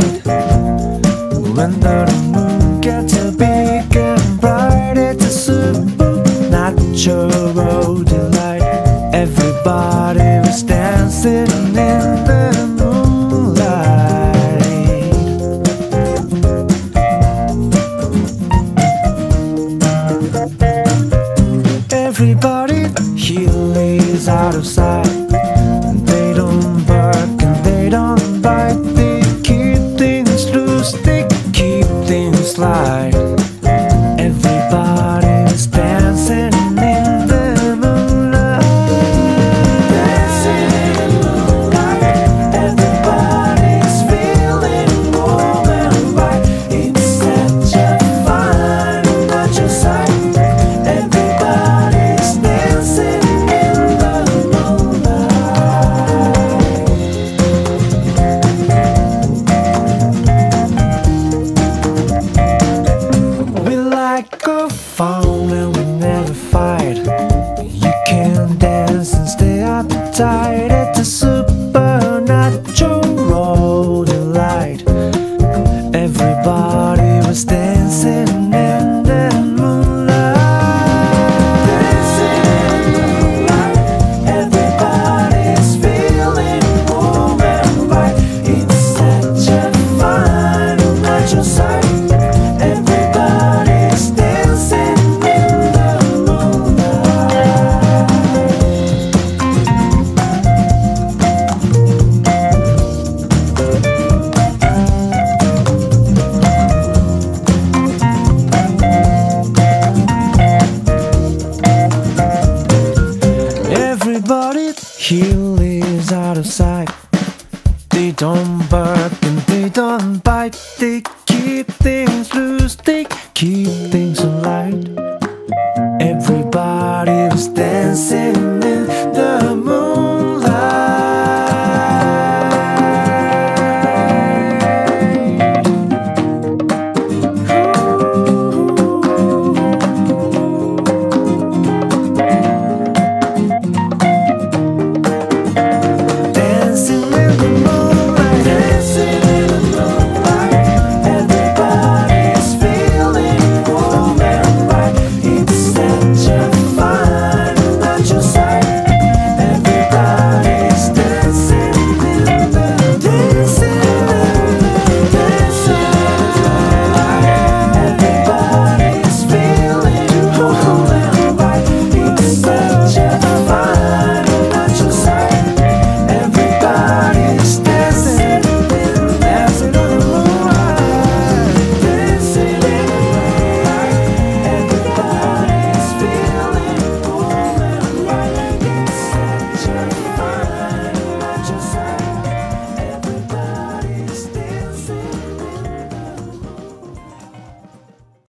good When the moon gets big and bright It's a super natural and dance and stay up tight at the supernatural delight. Everybody was dancing. of sight They don't bark and they don't bite. They keep things loose, they keep things